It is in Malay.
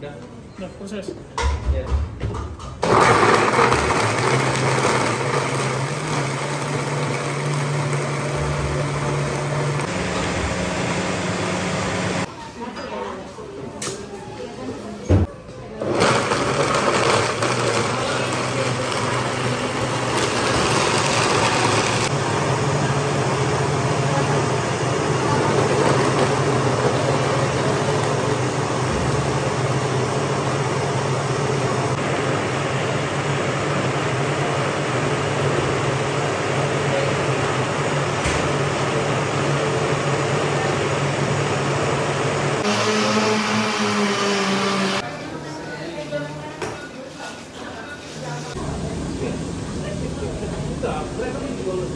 Dah, dah proses. Yeah. Да, поэтому не было.